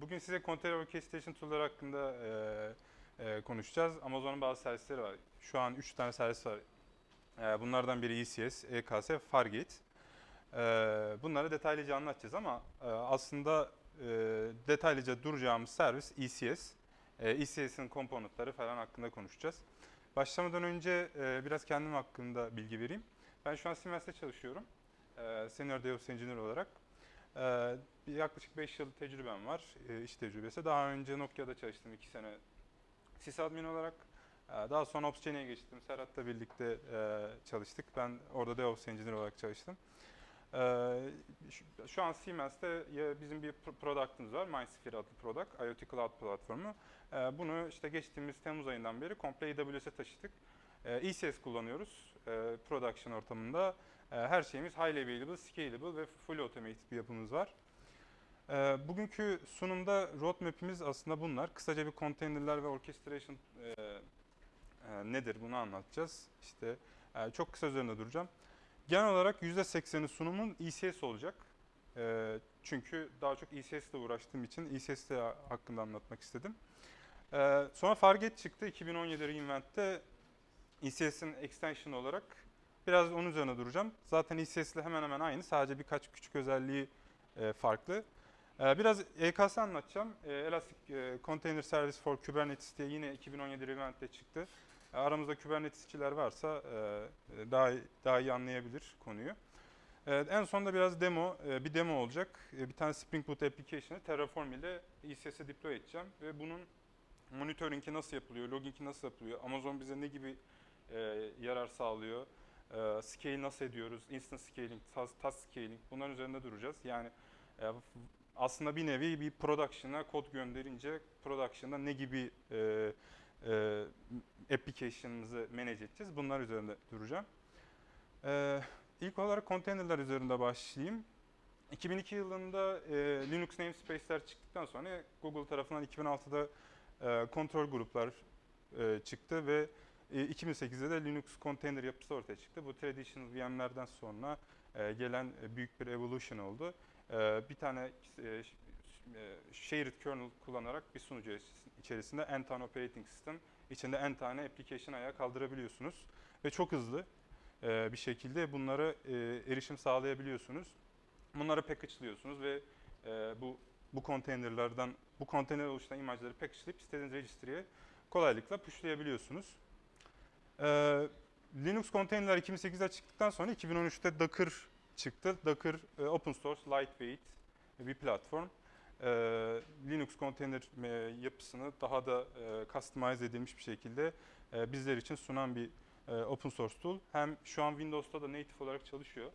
bugün size Container Orchestration Tool'ları hakkında e, e, konuşacağız. Amazon'un bazı servisleri var. Şu an 3 tane servis var. E, bunlardan biri ECS, EKS, Fargate. E, bunları detaylıca anlatacağız ama e, aslında e, detaylıca duracağımız servis ECS. E, ECS'in komponentleri falan hakkında konuşacağız. Başlamadan önce e, biraz kendim hakkında bilgi vereyim. Ben şu an Siemens'te çalışıyorum. E, Senior DevOps Engineer olarak. E, bir yaklaşık 5 yıl tecrübem var, e, iş tecrübesi. Daha önce Nokia'da çalıştım 2 sene sysadmin olarak. E, daha sonra Opsgene'ye geçtim. Serhat'la birlikte e, çalıştık. Ben orada DevOps Engineer olarak çalıştım. E, şu- an Siemens'te bizim bir pro- product'ımız var. MindSphere adlı product, IoT Cloud platformu. E, bunu işte geçtiğimiz Temmuz ayından beri komple AWS'e taşıdık. ECS kullanıyoruz e, production ortamında. E, her şeyimiz highly available, scalable ve full automated bir yapımız var. E, bugünkü sunumda roadmap'imiz aslında bunlar. Kısaca bir containerler ve orchestration e, e, nedir bunu anlatacağız. İşte e, çok kısa üzerinde duracağım. Genel olarak %80'i sunumun ECS olacak. Çünkü daha çok ECS ile uğraştığım için ECS de hakkında anlatmak istedim. Sonra Fargate çıktı 2017 reInvent'te ECS'in extension olarak biraz onun üzerine duracağım. Zaten ile hemen hemen aynı. Sadece birkaç küçük özelliği e, farklı. E, biraz EKS anlatacağım. E, Elastic Container Service for Kubernetes diye yine 2017 reInvent'te çıktı. Aramızda Kubernetesçiler varsa daha daha iyi anlayabilir konuyu. En sonunda biraz demo, bir demo olacak. Bir tane Spring Boot application'ı Terraform ile ECS'e deploy edeceğim ve bunun monitoring'i nasıl yapılıyor, logging'i nasıl yapılıyor, Amazon bize ne gibi yarar sağlıyor, e, scale nasıl ediyoruz, instant scaling, task, task scaling bunların üzerinde duracağız. Yani e, aslında bir nevi bir production'a kod gönderince production'da ne gibi e, e, application'ımızı manage edeceğiz bunlar üzerinde duracağım. E, ilk olarak containerler üzerinde başlayayım. 2002 yılında e, Linux namespace'ler çıktıktan sonra Google tarafından 2006'da e, kontrol gruplar e, çıktı ve 2008'de de Linux container yapısı ortaya çıktı. Bu traditional VM'lerden sonra e, gelen e, büyük bir evolution oldu. E, bir tane e, e, shared kernel kullanarak bir sunucu içerisinde n tane operating system, içinde n tane application ayağa kaldırabiliyorsunuz ve çok hızlı e, bir şekilde bunlara e, erişim sağlayabiliyorsunuz. Bunları package'lıyorsunuz ve e, bu bu konteynerlerden, bu konteyner oluşturan imajları package'layıp istediğiniz registry'ye kolaylıkla pushlayabiliyorsunuz. Ee, Linux konteynerler 2008'de çıktıktan sonra 2013'te Docker çıktı. Docker e, open source, lightweight bir platform. Ee, Linux konteyner e, yapısını daha da e, customize edilmiş bir şekilde e, bizler için sunan bir e, open source tool. Hem şu an Windows'ta da native olarak çalışıyor.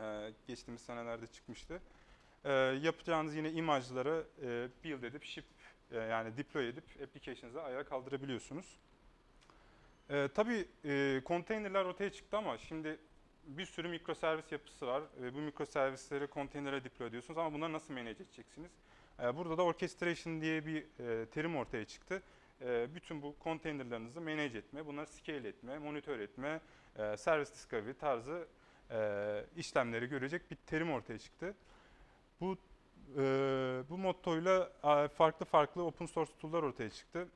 Ee, geçtiğimiz senelerde çıkmıştı. Ee, yapacağınız yine imajları e, build edip ship e, yani deploy edip application'ınıza ayağa kaldırabiliyorsunuz. Ee, tabii e, konteynerler ortaya çıktı ama şimdi bir sürü mikroservis yapısı var. E, bu mikroservisleri konteynere deploy ediyorsunuz ama bunları nasıl manage edeceksiniz? E, burada da orchestration diye bir e, terim ortaya çıktı. E, bütün bu konteynerlarınızı manage etme, bunları scale etme, monitör etme, e, service discovery tarzı e, işlemleri görecek bir terim ortaya çıktı. Bu e, bu mottoyla e, farklı farklı open source tool'lar ortaya çıktı.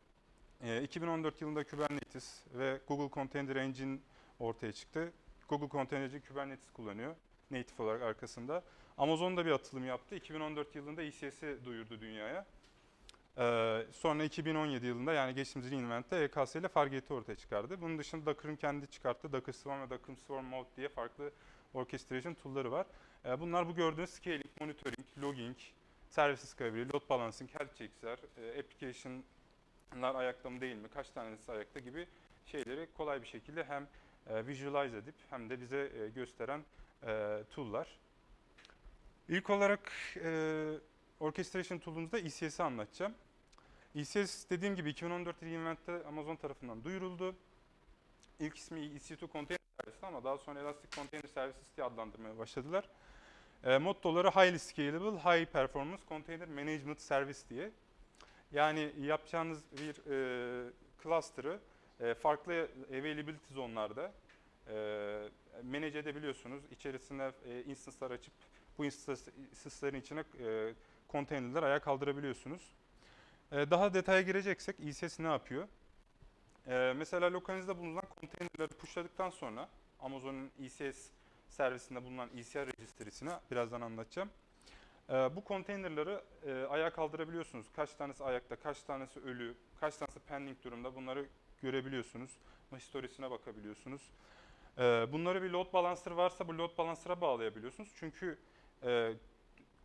E, 2014 yılında Kubernetes ve Google Container Engine ortaya çıktı. Google Container Engine Kubernetes kullanıyor native olarak arkasında. Amazon da bir atılım yaptı. 2014 yılında ECS'i duyurdu dünyaya. Ee, sonra 2017 yılında yani geçtiğimiz reInvent'te EKS ile Fargate'i ortaya çıkardı. Bunun dışında Docker'ın kendi çıkarttığı Docker Swarm ve Docker Swarm Mode diye farklı orchestration tool'ları var. Ee, bunlar bu gördüğünüz scaling, monitoring, logging, service discovery, load balancing, health checks'ler, e, application'lar ayakta mı değil mi, kaç tanesi ayakta gibi şeyleri kolay bir şekilde hem e, visualize edip hem de bize e, gösteren e, tool'lar. İlk olarak orchestration tool'umuzda ECS'i anlatacağım. ECS dediğim gibi 2014 reInvent'te Amazon tarafından duyuruldu. İlk ismi EC2 Container Service ama daha sonra Elastic Container Services diye adlandırmaya başladılar. E, mottoları Highly Scalable, High Performance Container Management Service diye. Yani yapacağınız bir e, cluster'ı e, farklı availability zonlarda e, manage edebiliyorsunuz. İçerisine e, instance'lar açıp bu instance- instance'ların içine e, konteynerleri ayağa kaldırabiliyorsunuz. E, daha detaya gireceksek ECS ne yapıyor? E, mesela lokalinizde bulunan konteynerleri pushladıktan sonra Amazon'un ECS servisinde bulunan ECR registrisine birazdan anlatacağım. E, bu konteynerleri e, ayağa kaldırabiliyorsunuz. Kaç tanesi ayakta, kaç tanesi ölü, kaç tanesi pending durumda bunları görebiliyorsunuz. Historisine bakabiliyorsunuz. E, bunları bir load balancer varsa bu load balancer'a bağlayabiliyorsunuz. Çünkü e,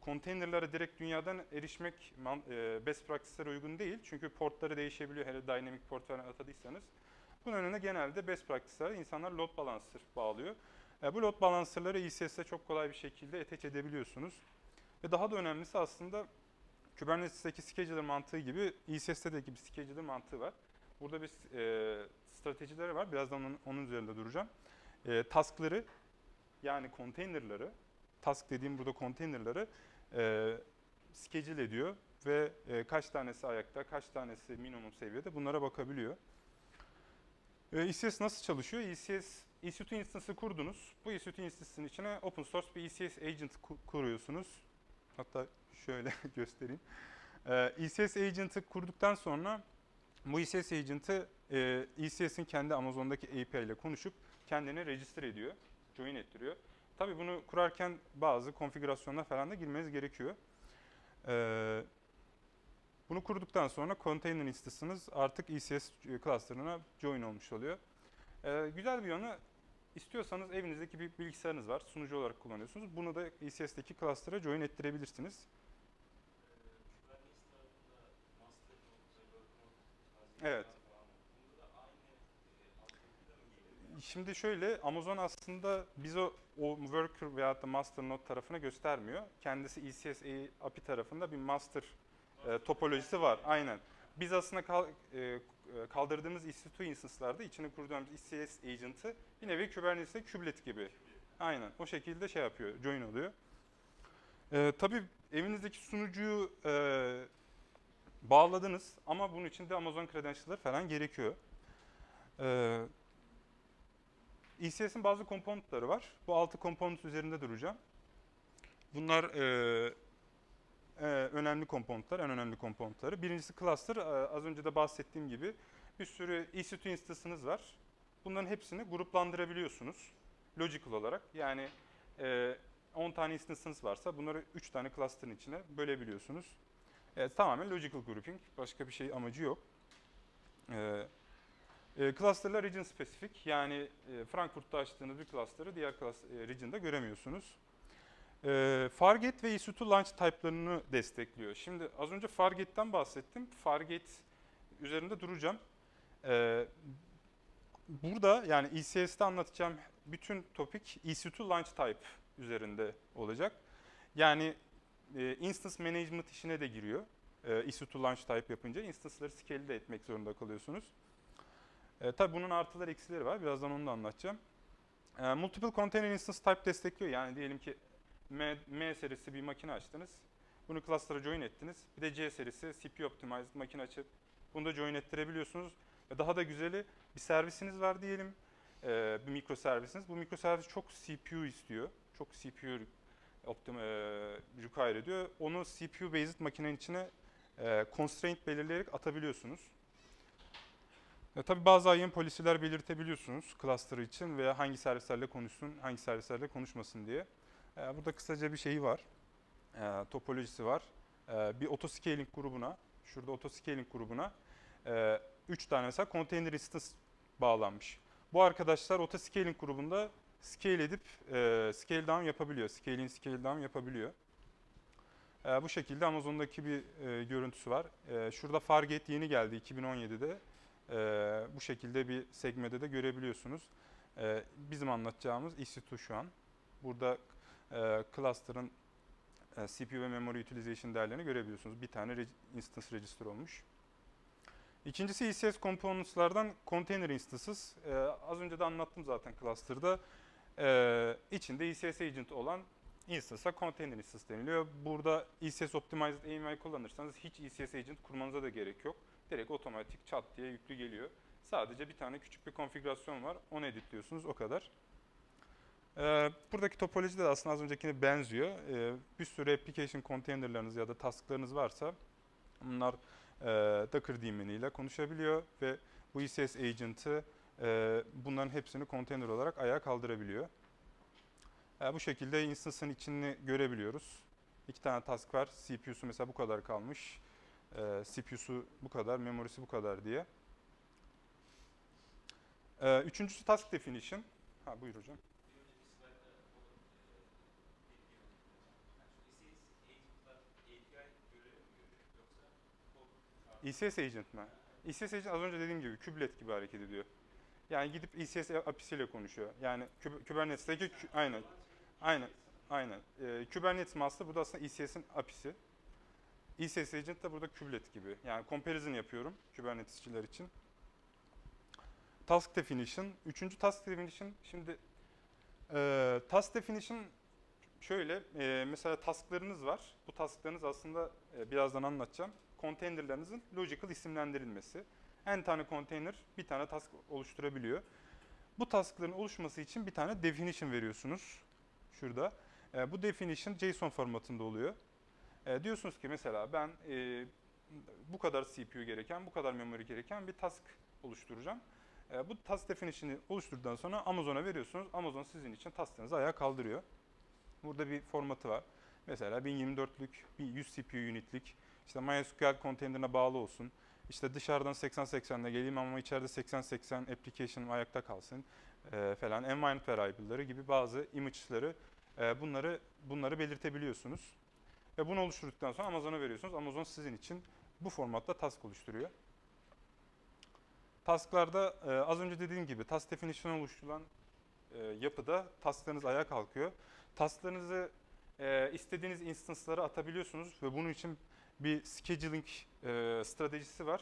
konteynerlere direkt dünyadan erişmek e, best practice'lere uygun değil. Çünkü portları değişebiliyor. Hele dynamic port falan atadıysanız. Bunun önüne genelde best practice'lere insanlar load balancer bağlıyor. Bu load balancer'ları ECS'e çok kolay bir şekilde attach edebiliyorsunuz. Ve daha da önemlisi aslında Kubernetes'teki scheduler mantığı gibi ECS'te de bir scheduler mantığı var. Burada bir e, stratejileri var. Birazdan onun, onun üzerinde duracağım. E, task'ları yani konteynerları, task dediğim burada konteynerları e, schedule ediyor ve e, kaç tanesi ayakta, kaç tanesi minimum seviyede bunlara bakabiliyor. E, ECS nasıl çalışıyor? ECS EC2 instance'ı kurdunuz. Bu EC2 instance'ın içine open source bir ECS agent ku- kuruyorsunuz. Hatta şöyle göstereyim. E, ECS agent'ı kurduktan sonra bu ECS agent'ı e, ECS'in kendi Amazon'daki API ile konuşup kendini register ediyor, join ettiriyor. Tabii bunu kurarken bazı konfigürasyonlar falan da girmeniz gerekiyor. Ee, bunu kurduktan sonra container instance'ınız artık ECS cluster'ına join olmuş oluyor. Ee, güzel bir yanı istiyorsanız evinizdeki bir bilgisayarınız var, sunucu olarak kullanıyorsunuz. Bunu da ECS'deki cluster'a join ettirebilirsiniz. Evet. Şimdi şöyle Amazon aslında biz o, worker veya da master node tarafını göstermiyor. Kendisi ECS API tarafında bir master e, topolojisi var. Aynen. Biz aslında e, kaldırdığımız EC2 instance'larda içine kurduğumuz ECS agent'ı bir nevi Kubernetes'te kubelet gibi. Aynen. O şekilde şey yapıyor, join oluyor. E, tabii evinizdeki sunucuyu e, bağladınız ama bunun için de Amazon credential'ları falan gerekiyor. E, ECS'in bazı komponentleri var. Bu altı komponent üzerinde duracağım. Bunlar e, e, önemli komponentler, en önemli komponentleri. Birincisi cluster, e, az önce de bahsettiğim gibi bir sürü EC2 instance'ınız var. Bunların hepsini gruplandırabiliyorsunuz logical olarak. Yani e, 10 tane instance'ınız varsa bunları 3 tane cluster'ın içine bölebiliyorsunuz. E, tamamen logical grouping, başka bir şey amacı yok. E, e, cluster'lar region spesifik yani e, Frankfurt'ta açtığınız bir cluster'ı diğer cluster, e, region'da göremiyorsunuz. E, Fargate ve EC2 launch type'larını destekliyor. Şimdi az önce Fargate'den bahsettim. Fargate üzerinde duracağım. E, burada yani ECS'te anlatacağım bütün topik EC2 launch type üzerinde olacak. Yani e, instance management işine de giriyor. E, EC2 launch type yapınca instance'ları scale de etmek zorunda kalıyorsunuz. E, tabii bunun artıları eksileri var. Birazdan onu da anlatacağım. Multiple container instance type destekliyor. Yani diyelim ki M, M serisi bir makine açtınız. Bunu cluster'a join ettiniz. Bir de C serisi CPU optimized makine açıp bunu da join ettirebiliyorsunuz. Ve daha da güzeli bir servisiniz var diyelim. E, bir mikro servisiniz. Bu mikro servis çok CPU istiyor. Çok CPU optim, e, require ediyor. Onu CPU based makinenin içine e, constraint belirleyerek atabiliyorsunuz. E, tabii bazı IAM polisiler belirtebiliyorsunuz cluster için veya hangi servislerle konuşsun, hangi servislerle konuşmasın diye. E, burada kısaca bir şeyi var, e, topolojisi var. E, bir autoscaling grubuna, şurada autoscaling grubuna 3 tane mesela container instance bağlanmış. Bu arkadaşlar autoscaling grubunda scale edip e, scale down yapabiliyor, scale in, scale down yapabiliyor. E, bu şekilde Amazon'daki bir e, görüntüsü var. E, şurada Fargate yeni geldi 2017'de. Ee, bu şekilde bir segmede de görebiliyorsunuz. Ee, bizim anlatacağımız EC2 şu an. Burada e, cluster'ın e, CPU ve memory utilization değerlerini görebiliyorsunuz. Bir tane reg instance register olmuş. İkincisi ECS components'lardan container instances. Ee, az önce de anlattım zaten cluster'da. Ee, içinde ECS agent olan instance'a container instance deniliyor. Burada ECS optimized AMI kullanırsanız hiç ECS agent kurmanıza da gerek yok direkt otomatik çat diye yüklü geliyor. Sadece bir tane küçük bir konfigürasyon var. Onu editliyorsunuz o kadar. Ee, buradaki topoloji de aslında az öncekine benziyor. Ee, bir sürü application containerlarınız ya da tasklarınız varsa bunlar e, Docker daemoniyle konuşabiliyor ve bu ECS agent'ı e, bunların hepsini container olarak ayağa kaldırabiliyor. E, bu şekilde instance'ın içini görebiliyoruz. İki tane task var. CPU'su mesela bu kadar kalmış. E, CPU'su bu kadar, memorisi bu kadar diye. E, üçüncüsü task definition. Ha buyur hocam. ECS agent mi? ECS agent az önce dediğim gibi kublet gibi hareket ediyor. Yani gidip ECS apisiyle konuşuyor. Yani Kub- Kubernetes'teki aynen. Aynen. Aynen. Ee, Kubernetes master burada aslında ECS'in apisi. ECS agent da burada kublet gibi. Yani comparison yapıyorum Kubernetesçiler için. Task definition. Üçüncü task definition. Şimdi e, task definition şöyle. e, mesela tasklarınız var. Bu tasklarınız aslında e, birazdan anlatacağım. Containerlarınızın logical isimlendirilmesi. En tane container bir tane task oluşturabiliyor. Bu taskların oluşması için bir tane definition veriyorsunuz. Şurada. E, bu definition JSON formatında oluyor. E, diyorsunuz ki mesela ben e, bu kadar CPU gereken, bu kadar memory gereken bir task oluşturacağım. E, bu task definition'ı oluşturduktan sonra Amazon'a veriyorsunuz. Amazon sizin için tasklarınızı ayağa kaldırıyor. Burada bir formatı var. Mesela 1024'lük, bir 100 CPU unitlik, işte MySQL konteynerine bağlı olsun. İşte dışarıdan 80-80'le geleyim ama içeride 80-80 application'ım ayakta kalsın e, falan. Environment variable'ları gibi bazı image'ları e, bunları bunları belirtebiliyorsunuz. Ve bunu oluşturduktan sonra Amazon'a veriyorsunuz. Amazon sizin için bu formatta task oluşturuyor. Task'larda e, az önce dediğim gibi task definition oluşturulan e, yapıda tasklarınız ayağa kalkıyor. Tasklarınızı e, istediğiniz instance'lara atabiliyorsunuz ve bunun için bir scheduling e, stratejisi var.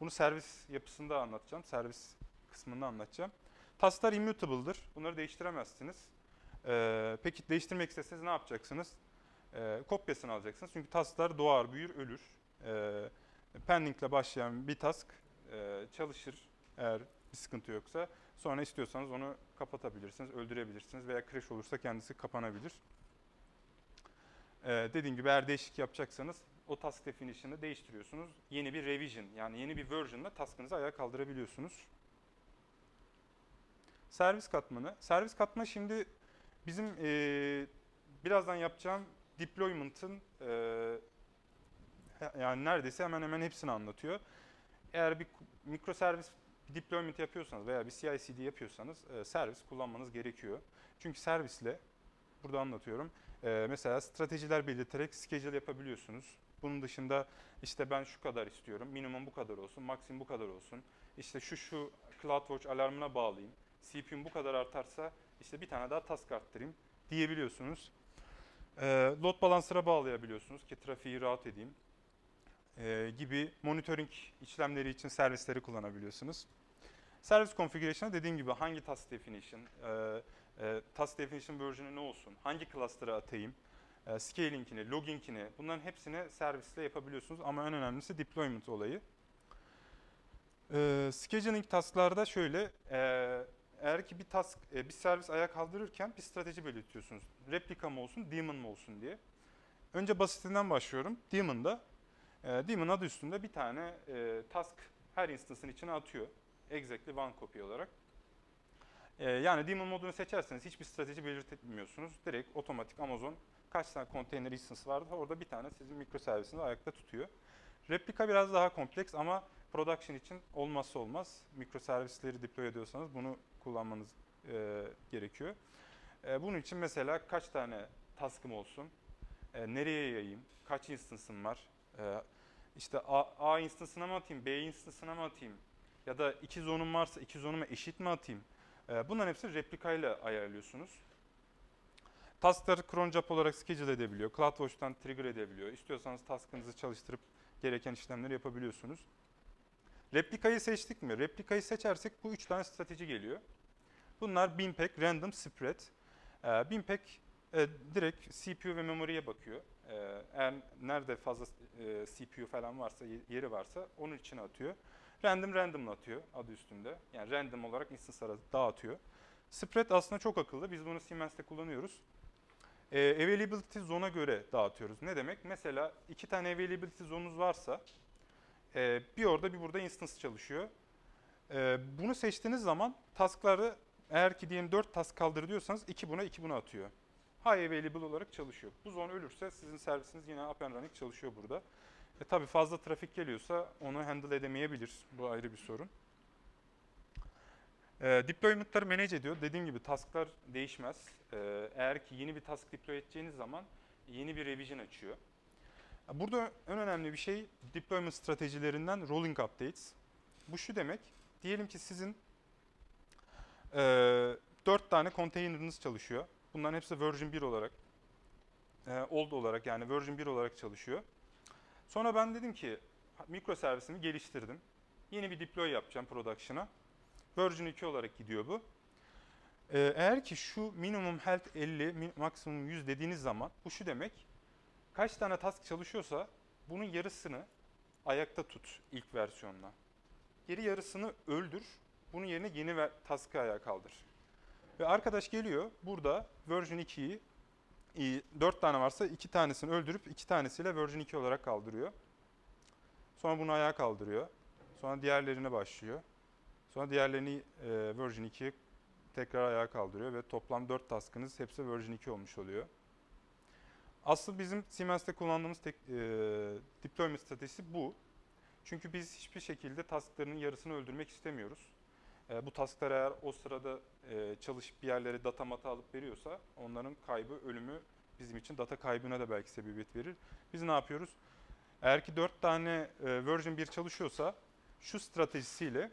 Bunu servis yapısında anlatacağım. Servis kısmında anlatacağım. Tasklar immutable'dır. Bunları değiştiremezsiniz. E, peki değiştirmek isteseniz ne yapacaksınız? E, kopyasını alacaksınız. Çünkü tasklar doğar, büyür, ölür. E, pending ile başlayan bir task e, çalışır eğer bir sıkıntı yoksa. Sonra istiyorsanız onu kapatabilirsiniz, öldürebilirsiniz veya crash olursa kendisi kapanabilir. Ee, dediğim gibi eğer değişik yapacaksanız o task definition'ı değiştiriyorsunuz. Yeni bir revision yani yeni bir version'la task'ınızı ayağa kaldırabiliyorsunuz. Servis katmanı. Servis katmanı şimdi bizim e, birazdan yapacağım deployment'ın e, yani neredeyse hemen hemen hepsini anlatıyor. Eğer bir mikroservis deployment yapıyorsanız veya bir CI/CD yapıyorsanız e, servis kullanmanız gerekiyor. Çünkü servisle burada anlatıyorum. e, mesela stratejiler belirterek schedule yapabiliyorsunuz. Bunun dışında işte ben şu kadar istiyorum, minimum bu kadar olsun, maksimum bu kadar olsun. İşte şu şu CloudWatch alarmına bağlayayım. CPU'm bu kadar artarsa işte bir tane daha task arttırayım diyebiliyorsunuz. E, load balancer'a bağlayabiliyorsunuz ki trafiği rahat edeyim e, gibi monitoring işlemleri için servisleri kullanabiliyorsunuz. Servis configuration'a dediğim gibi hangi task definition, e, e, task definition version'ı ne olsun, hangi cluster'a atayım, e, scaling'ini, logging'ini bunların hepsini servisle yapabiliyorsunuz ama en önemlisi deployment olayı. E, scheduling task'larda şöyle, e, eğer ki bir task, e, bir servis ayağa kaldırırken bir strateji belirtiyorsunuz. Replika mı olsun, daemon mu olsun diye. Önce basitinden başlıyorum. Daemon'da e, daemon adı üstünde bir tane e, task her instance'ın içine atıyor. Exactly one copy olarak. E, yani daemon modunu seçerseniz hiçbir strateji belirtmiyorsunuz. Direkt otomatik Amazon kaç tane container instance vardı orada bir tane sizin mikroservisinizi ayakta tutuyor. Replika biraz daha kompleks ama production için olmazsa olmaz. Mikroservisleri deploy ediyorsanız bunu kullanmanız e, gerekiyor. E, bunun için mesela kaç tane task'ım olsun, e, nereye yayayım, kaç instance'ım var, e, işte A, A instance'ına mı atayım, B instance'ına mı atayım ya da iki zonum varsa iki zonuma eşit mi atayım? E, bunların hepsini replikayla ayarlıyorsunuz. Taskları cron job olarak schedule edebiliyor. CloudWatch'tan trigger edebiliyor. İstiyorsanız task'ınızı çalıştırıp gereken işlemleri yapabiliyorsunuz. Replikayı seçtik mi? Replikayı seçersek bu üç tane strateji geliyor. Bunlar binpack, random, spread. Ee, e, direkt CPU ve memory'ye bakıyor. Ee, eğer nerede fazla e, CPU falan varsa, ye- yeri varsa onun içine atıyor. Random random'la atıyor adı üstünde. Yani random olarak instance'lara dağıtıyor. Spread aslında çok akıllı. Biz bunu Siemens'te kullanıyoruz. E, availability zone'a göre dağıtıyoruz. Ne demek? Mesela iki tane availability zonunuz varsa e, bir orada bir burada instance çalışıyor. E, bunu seçtiğiniz zaman taskları eğer ki diyelim 4 task kaldır diyorsanız 2 buna 2 buna atıyor. High available olarak çalışıyor. Bu zone ölürse sizin servisiniz yine up and running çalışıyor burada. E tabii fazla trafik geliyorsa onu handle edemeyebilir. Bu ayrı bir sorun. E, deployment'ları manage ediyor. Dediğim gibi task'lar değişmez. E, eğer ki yeni bir task deploy edeceğiniz zaman yeni bir revision açıyor. Burada en önemli bir şey deployment stratejilerinden rolling updates. Bu şu demek. Diyelim ki sizin e, 4 tane container'ınız çalışıyor. Bunların hepsi version 1 olarak, e, old olarak yani version 1 olarak çalışıyor. Sonra ben dedim ki mikro servisimi geliştirdim. Yeni bir deploy yapacağım production'a. Version 2 olarak gidiyor bu. Ee, eğer ki şu minimum health 50, maksimum 100 dediğiniz zaman bu şu demek. Kaç tane task çalışıyorsa bunun yarısını ayakta tut ilk versiyonla. Geri yarısını öldür. Bunun yerine yeni task'ı ayağa kaldır. Ve arkadaş geliyor burada version 2'yi 4 tane varsa 2 tanesini öldürüp 2 tanesiyle version 2 olarak kaldırıyor. Sonra bunu ayağa kaldırıyor. Sonra diğerlerine başlıyor. Sonra diğerlerini e, version 2'ye tekrar ayağa kaldırıyor ve toplam 4 task'ınız hepsi version 2 olmuş oluyor. Asıl bizim Siemens'te kullandığımız tek, e, deployment stratejisi bu. Çünkü biz hiçbir şekilde tasklarının yarısını öldürmek istemiyoruz. E, bu tasklar eğer o sırada e, çalışıp bir yerlere data mata alıp veriyorsa onların kaybı, ölümü bizim için data kaybına da belki sebebiyet verir. Biz ne yapıyoruz? Eğer ki 4 tane e, version 1 çalışıyorsa şu stratejisiyle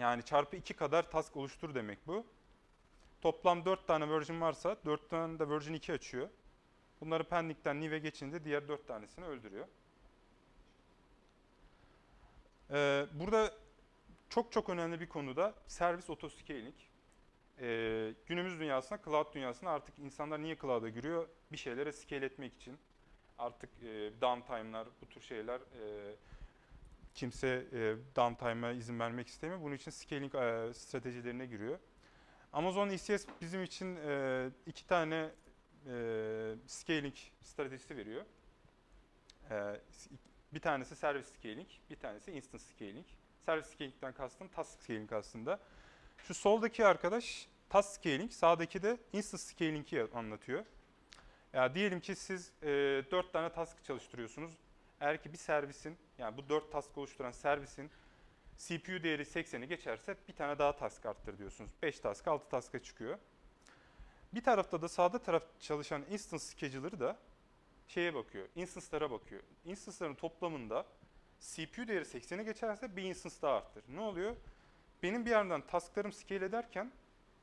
yani çarpı 2 kadar task oluştur demek bu. Toplam 4 tane version varsa 4 tane de version 2 açıyor. Bunları pending'den new'e geçince diğer 4 tanesini öldürüyor. Ee, burada çok çok önemli bir konuda servis autoscaling. Ee, günümüz dünyasında, cloud dünyasında artık insanlar niye cloud'a giriyor? Bir şeylere scale etmek için. Artık e, downtime'lar, bu tür şeyler e, kimse e, downtime'a izin vermek istemiyor. Bunun için scaling e, stratejilerine giriyor. Amazon ECS bizim için e, iki tane e, scaling stratejisi veriyor. E, bir tanesi service scaling, bir tanesi instant scaling. Service scaling'den kastım task scaling aslında. Şu soldaki arkadaş task scaling, sağdaki de instant scaling'i anlatıyor. Ya diyelim ki siz e, 4 tane task çalıştırıyorsunuz. Eğer ki bir servisin, yani bu 4 task oluşturan servisin CPU değeri 80'i geçerse bir tane daha task arttır diyorsunuz. 5 task, 6 task'a çıkıyor. Bir tarafta da sağda taraf çalışan instance scheduler da şeye bakıyor, instance'lara bakıyor. Instance'ların toplamında CPU değeri 80'e geçerse bir instance daha arttır. Ne oluyor? Benim bir yerden tasklarım scale ederken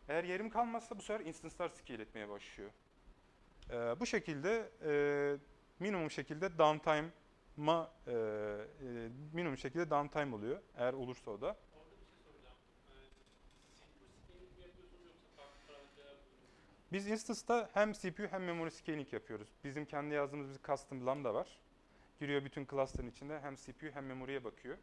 eğer yerim kalmazsa bu sefer instance'lar scale etmeye başlıyor. Ee, bu şekilde e, minimum şekilde downtime ma e, e, minimum şekilde downtime oluyor. Eğer olursa o da. Biz instance'da hem CPU hem memory scaling yapıyoruz. Bizim kendi yazdığımız bir custom lambda var. Giriyor bütün cluster'ın içinde hem CPU hem memory'e bakıyor.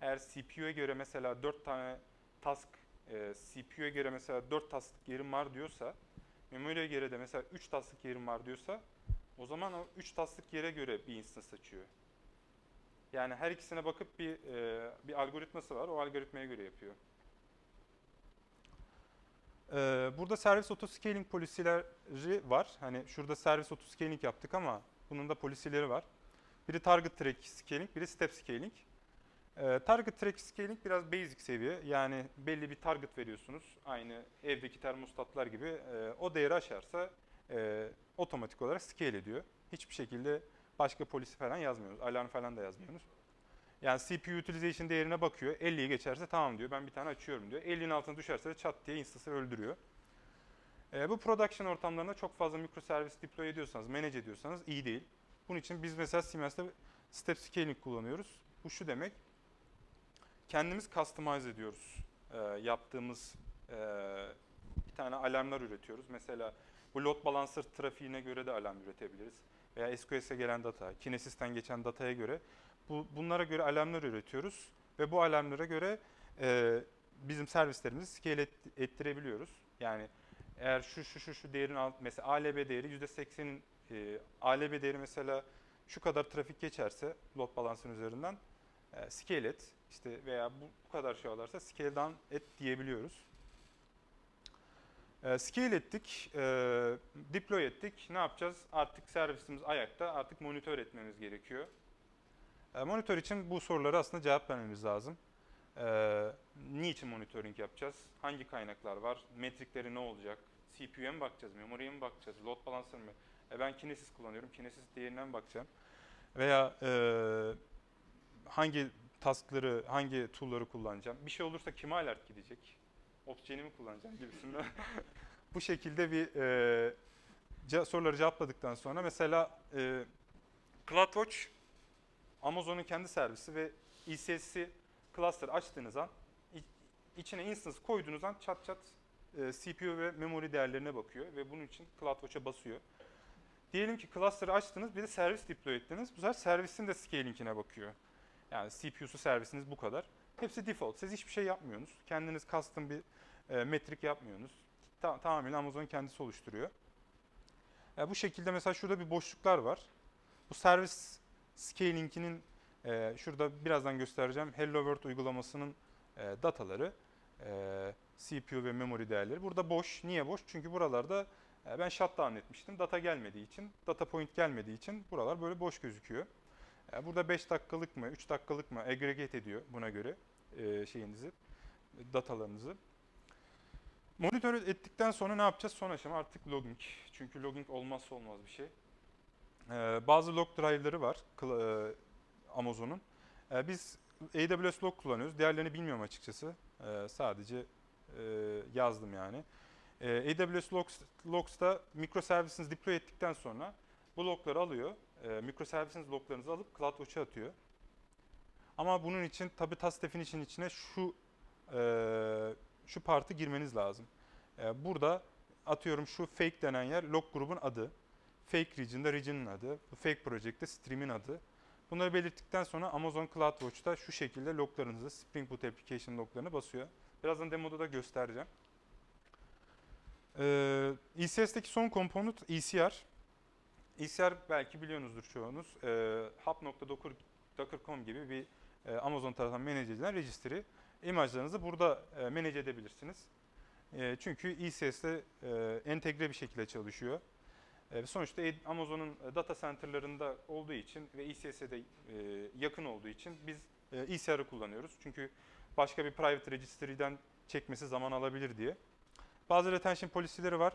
Eğer CPU'ya göre mesela 4 tane task, e, CPU'ya göre mesela 4 tasklık yerim var diyorsa, memory'e göre de mesela 3 tasklık yerim var diyorsa, o zaman o 3 tasklık yere göre bir instance açıyor. Yani her ikisine bakıp bir e, bir algoritması var. O algoritmaya göre yapıyor. Ee, burada servis autoscaling polisileri var. Hani şurada servis autoscaling yaptık ama bunun da polisileri var. Biri target track scaling, biri step scaling. Ee, target track scaling biraz basic seviye. Yani belli bir target veriyorsunuz. Aynı evdeki termostatlar gibi. O değeri aşarsa e, otomatik olarak scale ediyor. Hiçbir şekilde başka polisi falan yazmıyoruz. Alarm falan da yazmıyoruz. Yani CPU utilization değerine bakıyor. 50'yi geçerse tamam diyor. Ben bir tane açıyorum diyor. 50'nin altına düşerse de çat diye instance'ı öldürüyor. Ee, bu production ortamlarında çok fazla mikroservis deploy ediyorsanız, manage ediyorsanız iyi değil. Bunun için biz mesela Siemens'te step scaling kullanıyoruz. Bu şu demek. Kendimiz customize ediyoruz. Ee, yaptığımız e, bir tane alarmlar üretiyoruz. Mesela bu load balancer trafiğine göre de alarm üretebiliriz. Veya SQS'e gelen data, Kinesis'ten geçen dataya göre bu, bunlara göre alarmlar üretiyoruz ve bu alarmlara göre e, bizim servislerimizi scale et- ettirebiliyoruz. Yani eğer şu şu şu şu değerin alt mesela ALB değeri %80'in e, ALB değeri mesela şu kadar trafik geçerse load balansın üzerinden e, scale et işte veya bu, bu kadar şey alırsa scale down et diyebiliyoruz. E, scale ettik, e, deploy ettik. Ne yapacağız? Artık servisimiz ayakta. Artık monitör etmemiz gerekiyor. E, monitör için bu sorulara aslında cevap vermemiz lazım. Niçin monitoring yapacağız? Hangi kaynaklar var? Metrikleri ne olacak? CPU'ya mı bakacağız? Memory'e mi bakacağız? Load balancer mı? E, ben Kinesis kullanıyorum. Kinesis değerinden bakacağım? Veya e, hangi taskları, hangi tool'ları kullanacağım? Bir şey olursa kime alert gidecek? Mi kullanacağım gibisinden. Bu şekilde bir e, soruları cevapladıktan sonra mesela e, CloudWatch Amazon'un kendi servisi ve ECS'i cluster açtığınız an içine instance koyduğunuz an çat çat e, CPU ve memory değerlerine bakıyor ve bunun için CloudWatch'a basıyor. Diyelim ki cluster'ı açtınız bir de servis deploy ettiniz. Bu sefer servisin de scaling'ine bakıyor. Yani CPU'su servisiniz bu kadar. Hepsi default. Siz hiçbir şey yapmıyorsunuz. Kendiniz custom bir e, metrik yapmıyorsunuz. Ta- tamamen Amazon kendisi oluşturuyor. E, bu şekilde mesela şurada bir boşluklar var. Bu servis scaling'inin e, şurada birazdan göstereceğim Hello World uygulamasının e, dataları, e, CPU ve memory değerleri. Burada boş. Niye boş? Çünkü buralarda e, ben shutdown etmiştim. Data gelmediği için, data point gelmediği için buralar böyle boş gözüküyor. E, burada 5 dakikalık mı, 3 dakikalık mı aggregate ediyor buna göre e, şeyinizi, datalarınızı. Monitör ettikten sonra ne yapacağız? Son aşama artık logging. Çünkü logging olmazsa olmaz bir şey. Ee, bazı log drive'ları var e, Amazon'un. Ee, biz AWS log kullanıyoruz. Diğerlerini bilmiyorum açıkçası. Ee, sadece e, yazdım yani. Ee, AWS logs, logs'ta microservices deploy ettikten sonra bu logları alıyor. E, microservices loglarınızı alıp CloudWatch'a atıyor. Ama bunun için tabi task definition içine şu e, şu partı girmeniz lazım. E, burada atıyorum şu fake denen yer log grubun adı. Fake region'da region'ın adı. Bu fake project'te stream'in adı. Bunları belirttikten sonra Amazon CloudWatch'ta şu şekilde loglarınızı, Spring Boot Application loglarını basıyor. Birazdan demoda da göstereceğim. Ee, ECS'teki son komponent ECR. ECR belki biliyorsunuzdur çoğunuz. Ee, hub.docker Docker.com gibi bir e, Amazon tarafından manage edilen registry. İmajlarınızı burada e, manage edebilirsiniz. E, çünkü ECS'de e, entegre bir şekilde çalışıyor. E, sonuçta e- Amazon'un e, data center'larında olduğu için ve ECS'e de e, yakın olduğu için biz e, ECR'ı kullanıyoruz. Çünkü başka bir private registry'den çekmesi zaman alabilir diye. Bazı retention policy'leri var.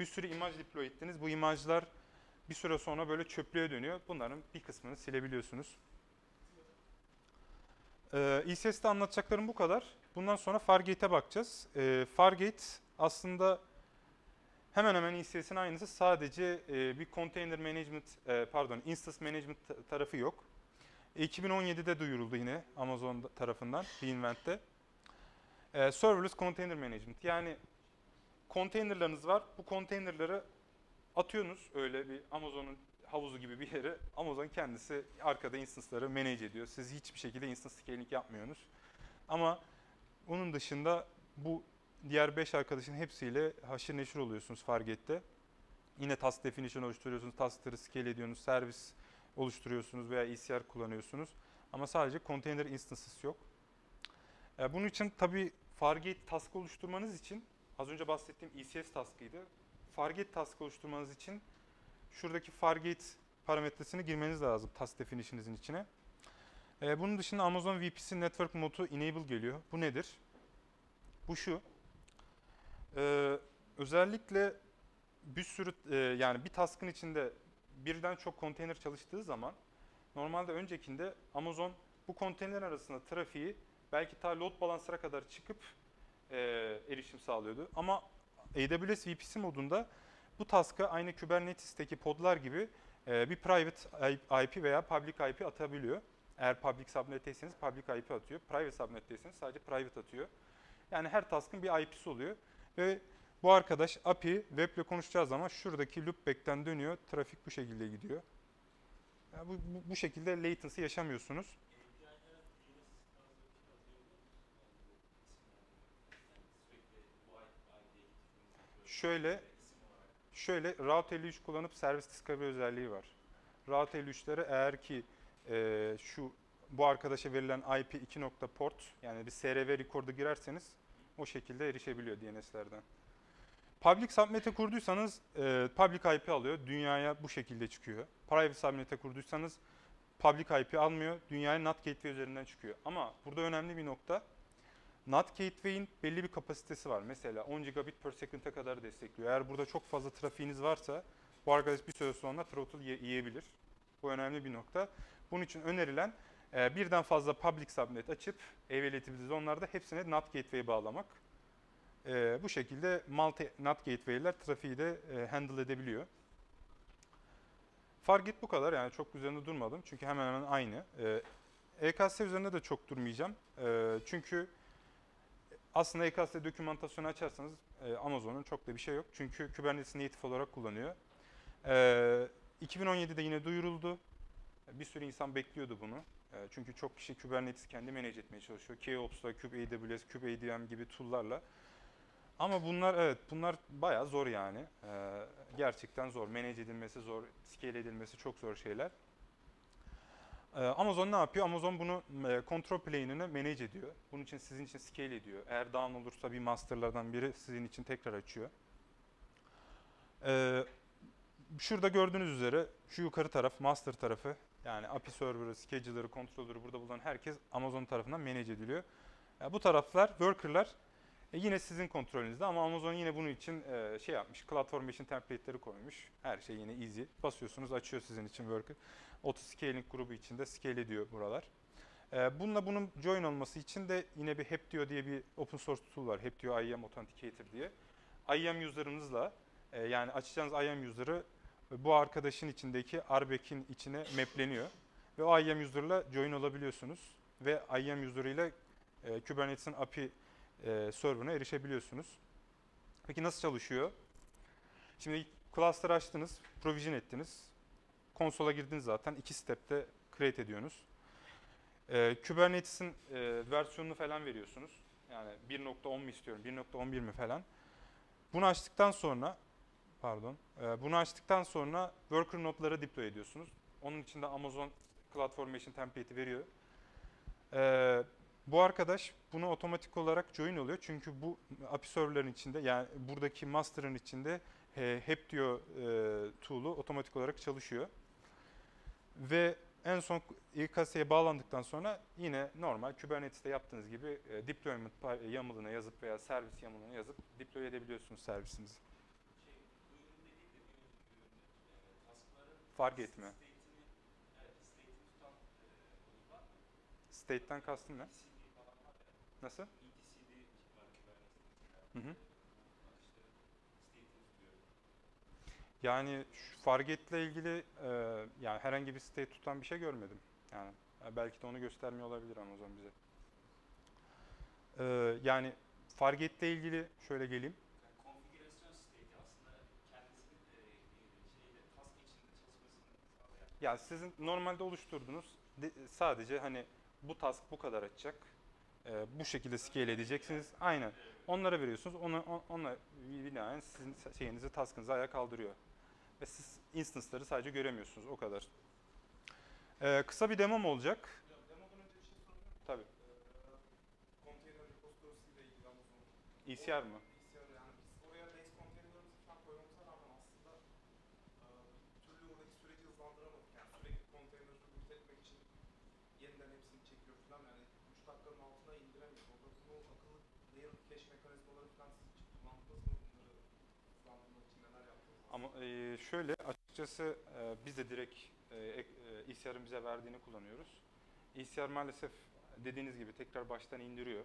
Bir sürü imaj deploy ettiniz. Bu imajlar bir süre sonra böyle çöplüğe dönüyor. Bunların bir kısmını silebiliyorsunuz. Ee, ECS'te anlatacaklarım bu kadar. Bundan sonra Fargate'e bakacağız. Ee, Fargate aslında hemen hemen ECS'in aynısı. Sadece e, bir container management, e, pardon, instance management ta- tarafı yok. 2017'de duyuruldu yine Amazon da- tarafından, reInvent'te. Ee, serverless container management. Yani konteynerlarınız var. Bu konteynerları atıyorsunuz öyle bir Amazon'un havuzu gibi bir yere. Amazon kendisi arkada instance'ları manage ediyor. Siz hiçbir şekilde instance scaling yapmıyorsunuz. Ama onun dışında bu diğer 5 arkadaşın hepsiyle haşır neşir oluyorsunuz Fargate'de. Yine task definition oluşturuyorsunuz, taskları scale ediyorsunuz, servis oluşturuyorsunuz veya ECR kullanıyorsunuz. Ama sadece container instances yok. E, bunun için tabii Fargate task oluşturmanız için az önce bahsettiğim ECS taskıydı. Fargate task oluşturmanız için şuradaki Fargate parametresini girmeniz lazım task definition'ınızın içine. Ee, bunun dışında Amazon VPC Network Mode'u enable geliyor. Bu nedir? Bu şu. Ee, özellikle bir sürü e, yani bir task'ın içinde birden çok konteyner çalıştığı zaman normalde öncekinde Amazon bu konteyner arasında trafiği belki ta load balancer'a kadar çıkıp e, erişim sağlıyordu. Ama AWS VPC modunda bu task'a aynı Kubernetes'teki podlar gibi e, bir private IP veya public IP atabiliyor. Eğer public subnet'teyseniz public IP atıyor. Private subnet'teyseniz sadece private atıyor. Yani her task'ın bir IP'si oluyor. Ve bu arkadaş API web'le konuşacağı zaman şuradaki loopback'ten dönüyor. Trafik bu şekilde gidiyor. Yani bu, bu, bu şekilde latency yaşamıyorsunuz. Şöyle şöyle Route 53 kullanıp servis discovery özelliği var. Route 53'lere eğer ki e, şu bu arkadaşa verilen IP 2 nokta port yani bir SRV record'a girerseniz o şekilde erişebiliyor DNS'lerden. Public subnet'e kurduysanız e, public IP alıyor. Dünyaya bu şekilde çıkıyor. Private subnet'e kurduysanız public IP almıyor. Dünyaya NAT gateway üzerinden çıkıyor. Ama burada önemli bir nokta. NAT gateway'in belli bir kapasitesi var. Mesela 10 gigabit per second'a kadar destekliyor. Eğer burada çok fazla trafiğiniz varsa bu arkadaş bir süre sonra throttle ye- yiyebilir. Bu önemli bir nokta. Bunun için önerilen e, birden fazla public subnet açıp evaluative zone'larda hepsine NAT gateway bağlamak. E, bu şekilde multi NAT gateway'ler trafiği de e, handle edebiliyor. Fargit bu kadar yani çok üzerinde durmadım çünkü hemen hemen aynı. E, EKS üzerinde de çok durmayacağım. E, çünkü aslında EKS dokümantasyonu açarsanız e, Amazon'un çok da bir şey yok. Çünkü Kubernetes native olarak kullanıyor. E, 2017'de yine duyuruldu. Bir sürü insan bekliyordu bunu. E, çünkü çok kişi Kubernetes'i kendi manage etmeye çalışıyor. KOPS'la, kubeAWS, kubeADM gibi tool'larla. Ama bunlar evet bunlar bayağı zor yani. E, gerçekten zor. Manage edilmesi zor, scale edilmesi çok zor şeyler. E, Amazon ne yapıyor? Amazon bunu e, control plane'ini manage ediyor. Bunun için sizin için scale ediyor. Eğer down olursa bir masterlardan biri sizin için tekrar açıyor. E, şurada gördüğünüz üzere şu yukarı taraf master tarafı yani API server'ı, scheduler'ı, controller'ı burada bulunan herkes Amazon tarafından manage ediliyor. E, bu taraflar, worker'lar e, yine sizin kontrolünüzde ama Amazon yine bunun için e, şey yapmış, CloudFormation template'leri koymuş. Her şey yine easy. Basıyorsunuz, açıyor sizin için worker. Auto scaling grubu içinde scale ediyor buralar. E, bununla bunun join olması için de yine bir Heptio diye bir open source tool var. Heptio IAM Authenticator diye. IAM user'ınızla e, yani açacağınız IAM user'ı bu arkadaşın içindeki RBAC'in içine mapleniyor. Ve o IAM user'la join olabiliyorsunuz. Ve IAM user ile e, Kubernetes'in API e, server'ına erişebiliyorsunuz. Peki nasıl çalışıyor? Şimdi cluster açtınız, provision ettiniz. Konsola girdiniz zaten. iki step'te create ediyorsunuz. E, Kubernetes'in e, versiyonunu falan veriyorsunuz. Yani 1.10 mu istiyorum, 1.11 mi falan. Bunu açtıktan sonra pardon. e, bunu açtıktan sonra worker nodları deploy ediyorsunuz. Onun için de Amazon CloudFormation template'i veriyor. E, bu arkadaş bunu otomatik olarak join oluyor. Çünkü bu API server'ların içinde yani buradaki master'ın içinde e, Heptio e, tool'u otomatik olarak çalışıyor. Ve en son İKS'ye bağlandıktan sonra yine normal Kubernetes'te yaptığınız gibi e, deployment YAML'ını yazıp veya servis YAML'ını yazıp deploy edebiliyorsunuz servisinizi. Şey, e, Fark etme. e? State'ten kastın ne? Nasıl? Kubernetes'te. Hı hı. Akışların state'ini tutuyor. Yani şu Farget'le ilgili e, yani herhangi bir site tutan bir şey görmedim. Yani e, belki de onu göstermiyor olabilir Amazon bize. E, yani Farget'le ilgili şöyle geleyim. Yani e, sizin normalde oluşturduğunuz de- sadece hani bu task bu kadar açacak. e, bu şekilde scale edeceksiniz. Aynen. Onlara veriyorsunuz. Onu on- onunla binaen sizin şeyinizi, task'ınızı ayağa kaldırıyor. Ve siz instance'ları sadece göremiyorsunuz. O kadar. E, kısa bir demom olacak. Demodan önce bir şey miyim? Tabii. Ee, Container repository'si ile ilgili. ECR mı? ECR yani biz oraya base container'larımızı falan koymamıza rağmen aslında e, bir türlü oradaki süreci hızlandıramadık. Yani sürekli container'ı boot etmek için yeniden hepsini çekiyor falan. Yani 3 dakikanın altına indiremiyoruz. Orada bunu akıllı layer cache mekanizmaları falan siz hiç kullandınız mı? Bunları hızlandırmak için neler yaptınız? Ama e, şöyle açıkçası e, biz de direkt e, ek- e, ECR'ın bize verdiğini kullanıyoruz. ECR maalesef dediğiniz gibi tekrar baştan indiriyor.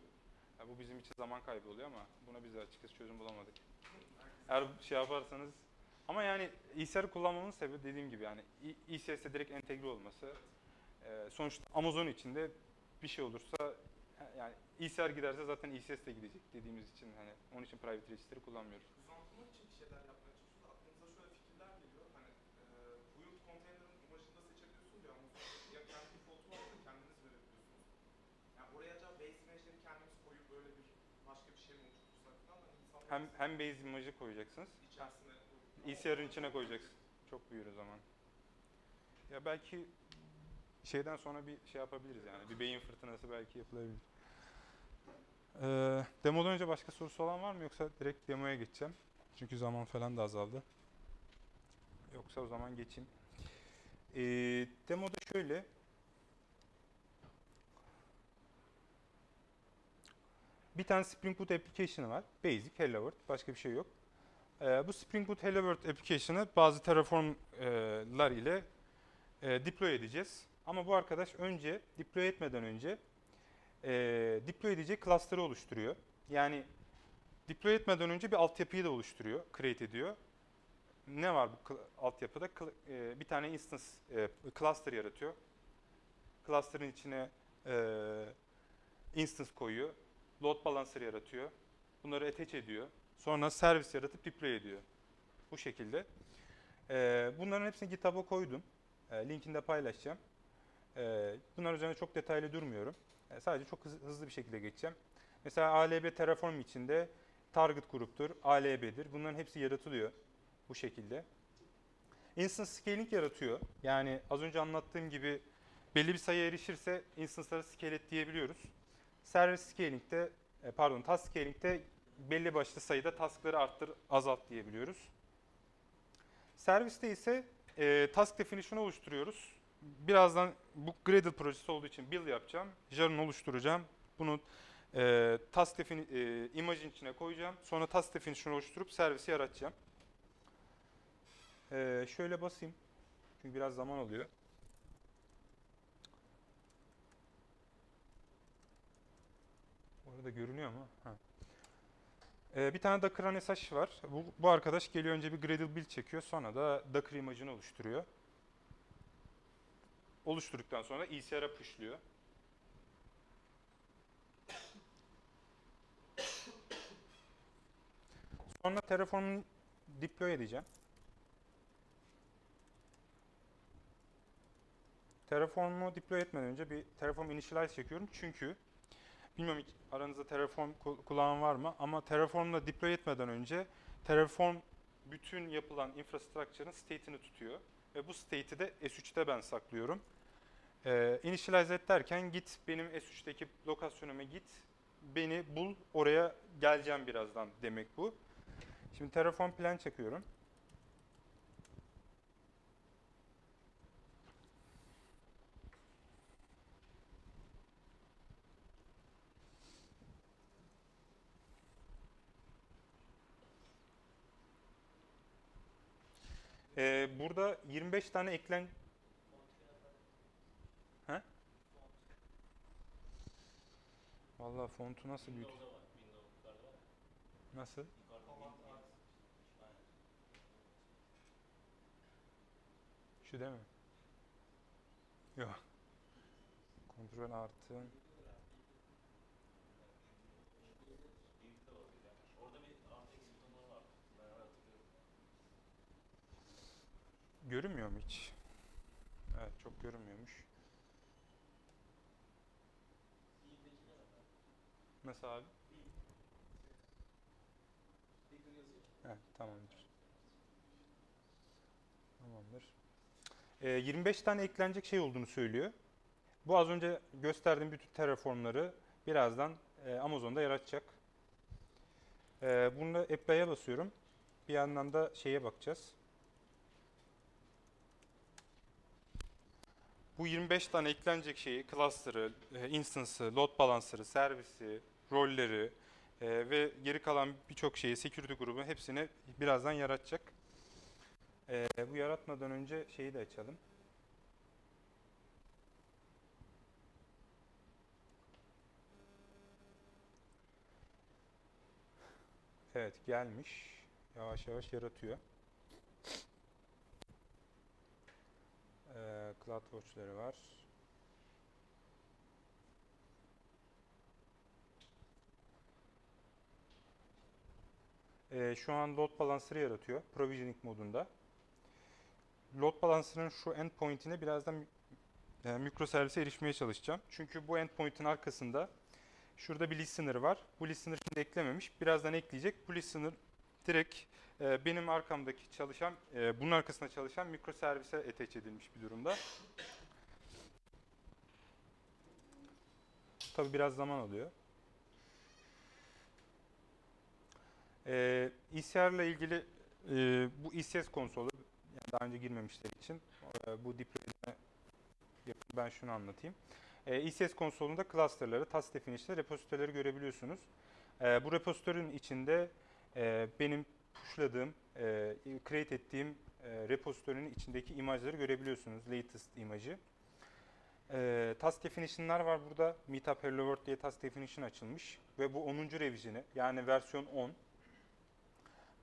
Bu bizim için zaman kaybı oluyor ama buna biz de açıkçası çözüm bulamadık. Eğer şey yaparsanız ama yani ECR kullanmamın sebebi dediğim gibi yani E- ECS'e direkt entegre olması. E, sonuçta Amazon içinde bir şey olursa e, yani ECR giderse zaten ECS de gidecek dediğimiz için hani onun için private register'ı kullanmıyoruz. hızlandırmak için bir şeyler yapmaya çalışıyoruz. da Aklımıza şöyle fikirler geliyor. Hani e, build container'ın imajını da seçebiliyorsunuz ya Amazon ya kendi default'u var ya kendiniz verebiliyorsunuz. Yani oraya acaba base image'leri kendimiz koyup böyle bir başka bir şey mi falan hani insanlar Hem hem base imajı koyacaksınız. içerisine ECR'ın içine koyacaksın. Çok büyür o zaman. Ya belki şeyden sonra bir şey yapabiliriz yani. Bir beyin fırtınası belki yapılabilir. Ee, demodan önce başka sorusu olan var mı yoksa direkt demoya geçeceğim. Çünkü zaman falan da azaldı. Yoksa o zaman geçeyim. Ee, demoda şöyle. Bir tane Spring Boot application'ı var. Basic, Hello World. Başka bir şey yok. Ee, bu Spring Boot Hello World application'ı bazı Terraform'lar ile e, deploy edeceğiz. Ama bu arkadaş önce deploy etmeden önce e, deploy edeceği cluster'ı oluşturuyor. Yani deploy etmeden önce bir altyapıyı da oluşturuyor, create ediyor. Ne var bu altyapıda? Cl- e, bir tane instance e, cluster yaratıyor. Cluster'ın içine e, instance koyuyor. Load balancer yaratıyor. Bunları attach ediyor. Sonra servis yaratıp deploy ediyor. Bu şekilde. Ee, bunların hepsini GitHub'a koydum. Ee, paylaşacağım. Ee, bunlar üzerine çok detaylı durmuyorum. Ee, sadece çok hız- hızlı bir şekilde geçeceğim. Mesela ALB Terraform içinde target gruptur, ALB'dir. Bunların hepsi yaratılıyor bu şekilde. Instance scaling yaratıyor. Yani az önce anlattığım gibi belli bir sayıya erişirse instance'lara scale et diyebiliyoruz. Service scaling'de, e, pardon task scaling'de belli başlı sayıda task'ları arttır, azalt diyebiliyoruz. Serviste ise e, task definition'ı oluşturuyoruz. Birazdan bu Gradle projesi olduğu için build yapacağım. Jar'ın oluşturacağım. Bunu e, task defini, e, imajın içine koyacağım. Sonra task definition oluşturup servisi yaratacağım. E, şöyle basayım. Çünkü biraz zaman alıyor. Orada görünüyor mu? Ha. Ee, bir tane Docker SSH var. Bu, bu arkadaş geliyor önce bir Gradle build çekiyor. Sonra da Docker imajını oluşturuyor. Oluşturduktan sonra ECR'a pushluyor. Sonra Terraform'u deploy edeceğim. Terraform'u deploy etmeden önce bir Terraform initialize çekiyorum. Çünkü bilmiyorum aranızda Terraform ku- kullanan var mı ama Terraform'la deploy etmeden önce Terraform bütün yapılan infrastructure'ın state'ini tutuyor. Ve bu state'i de S3'te ben saklıyorum. Ee, initialize et derken git benim S3'teki lokasyonuma git. Beni bul oraya geleceğim birazdan demek bu. Şimdi Terraform plan çekiyorum. Ee, burada 25 tane eklen... He? Vallahi fontu nasıl büyütür? Nasıl? Şu değil mi? Yok. Kontrol artı. Görünmüyor mu hiç? Evet çok görünmüyormuş. Nasıl abi? Evet tamamdır. Tamamdır. Ee, 25 tane eklenecek şey olduğunu söylüyor. Bu az önce gösterdiğim bütün terraformları birazdan e, Amazon'da yaratacak. Ee, bunu apply'e basıyorum. Bir yandan da şeye bakacağız. Bu 25 tane eklenecek şeyi, cluster'ı, e, instance'ı, load balancer'ı, servisi, rolleri e, ve geri kalan birçok şeyi, security grubu hepsini birazdan yaratacak. E, bu yaratmadan önce şeyi de açalım. Evet gelmiş. Yavaş yavaş yaratıyor. Ee, CloudWatch'ları var. Ee, şu an load balancer'ı yaratıyor provisioning modunda. Load balancer'ın şu endpoint'ine birazdan e, mikroservise erişmeye çalışacağım. Çünkü bu endpoint'in arkasında Şurada bir listener var. Bu listener şimdi eklememiş. Birazdan ekleyecek. Bu listener direkt e, benim arkamdaki çalışan, e, bunun arkasında çalışan mikroservise attach edilmiş bir durumda. Tabi biraz zaman alıyor. E, ECR ile ilgili e, bu ECS konsolu, yani daha önce girmemişler için e, bu deploy'ine yakın ben şunu anlatayım. E, ECS konsolunda clusterları, task definition'ı, repozitörleri görebiliyorsunuz. E, bu repozitörün içinde e, benim pushladığım, e, create ettiğim e, repozitörün içindeki imajları görebiliyorsunuz. Latest imajı. E, task definition'lar var burada. Meetup Hello World diye task definition açılmış. Ve bu 10. revizyonu yani versiyon 10.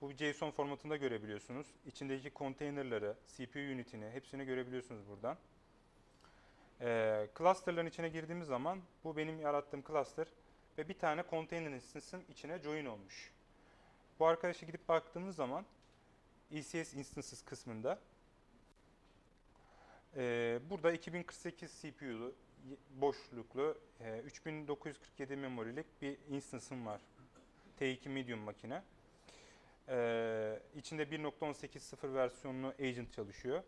Bu bir JSON formatında görebiliyorsunuz. İçindeki konteynerları, CPU unitini hepsini görebiliyorsunuz buradan. Ee, cluster'ların içine girdiğimiz zaman bu benim yarattığım cluster ve bir tane container instance'ın içine join olmuş. Bu arkadaşa gidip baktığımız zaman ECS instances kısmında e, burada 2048 CPU'lu boşluklu e, 3947 memorilik bir instance'ım var. T2 medium makine. Ee, içinde 1.18.0 versiyonlu agent çalışıyor.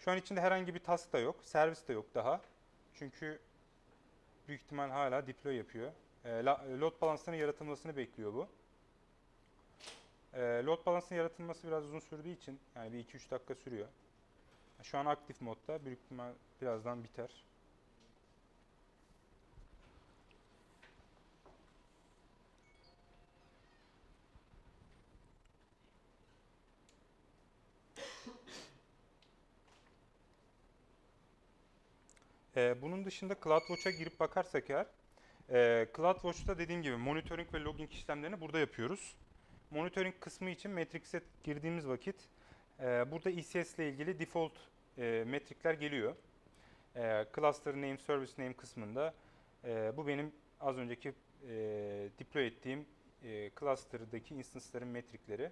Şu an içinde herhangi bir task da yok, servis de yok daha. Çünkü büyük ihtimal hala deploy yapıyor. La- load balance'ının yaratılmasını bekliyor bu. Ee, load balance'ının yaratılması biraz uzun sürdüğü için yani bir 2-3 dakika sürüyor. Şu an aktif modda, büyük ihtimal birazdan biter. Ee, bunun dışında CloudWatch'a girip bakarsak eğer, e, CloudWatch'ta dediğim gibi monitoring ve logging işlemlerini burada yapıyoruz. Monitoring kısmı için Matrix'e girdiğimiz vakit e, burada ECS ile ilgili default e, metrikler geliyor. E, cluster name, service name kısmında e, bu benim az önceki e, deploy ettiğim e, cluster'daki instance'ların metrikleri.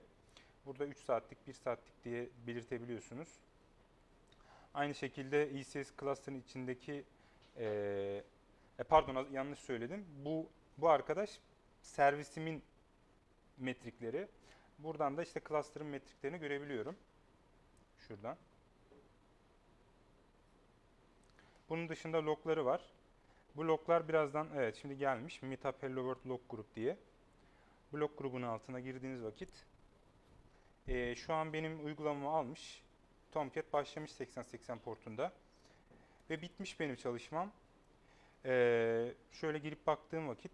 Burada 3 saatlik, 1 saatlik diye belirtebiliyorsunuz. Aynı şekilde ECS cluster'ın içindeki e, e, pardon yanlış söyledim. Bu bu arkadaş servisimin metrikleri. Buradan da işte cluster'ın metriklerini görebiliyorum. Şuradan. Bunun dışında logları var. Bu loglar birazdan evet şimdi gelmiş. Meetup Hello World log grup diye. Bu log grubunun altına girdiğiniz vakit e, şu an benim uygulamamı almış. Tomcat başlamış 8080 portunda. Ve bitmiş benim çalışmam. Ee, şöyle girip baktığım vakit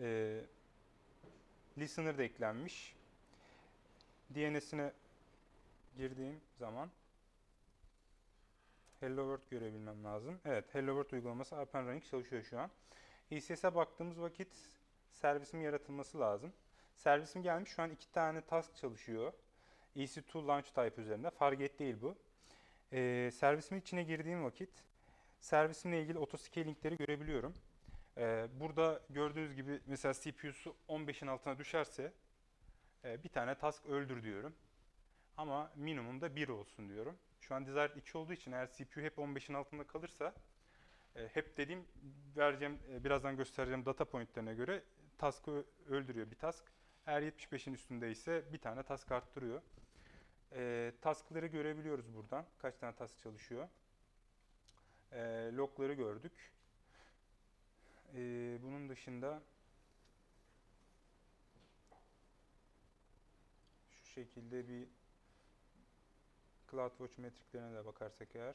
e, listener da eklenmiş. DNS'ine girdiğim zaman Hello World görebilmem lazım. Evet, Hello World uygulaması up and running çalışıyor şu an. ECS'e baktığımız vakit servisim yaratılması lazım. Servisim gelmiş. Şu an iki tane task çalışıyor. EC2 Launch Type üzerinde. Fargate değil bu. Ee, servisimin içine girdiğim vakit servisimle ilgili autoscaling'leri görebiliyorum. Ee, burada gördüğünüz gibi mesela CPU'su 15'in altına düşerse e, bir tane task öldür diyorum. Ama minimumda 1 olsun diyorum. Şu an desired 2 olduğu için eğer CPU hep 15'in altında kalırsa e, hep dediğim vereceğim e, birazdan göstereceğim data pointlerine göre task'ı öldürüyor bir task. Eğer 75'in üstündeyse bir tane task arttırıyor. E, task'ları görebiliyoruz buradan. Kaç tane task çalışıyor. E, log'ları gördük. E, bunun dışında şu şekilde bir CloudWatch metriklerine de bakarsak eğer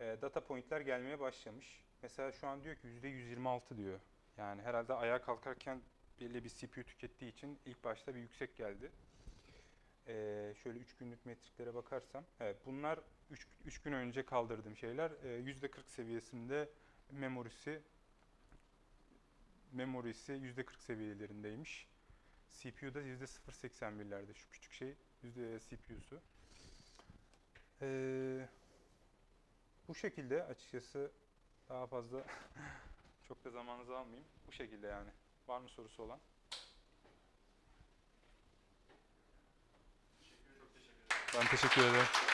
e, data point'ler gelmeye başlamış. Mesela şu an diyor ki %126 diyor. Yani herhalde ayağa kalkarken belli bir CPU tükettiği için ilk başta bir yüksek geldi. Ee, şöyle 3 günlük metriklere bakarsam, evet bunlar 3 gün önce kaldırdığım şeyler. Ee, %40 seviyesinde memorisi memorisi %40 seviyelerindeymiş. CPU'da %0.81'lerde şu küçük şey yüzde CPU'su. Ee, bu şekilde açıkçası daha fazla çok da zamanınızı almayayım. Bu şekilde yani. Var mı sorusu olan? Teşekkür. Çok teşekkür ederim. Ben teşekkür ederim.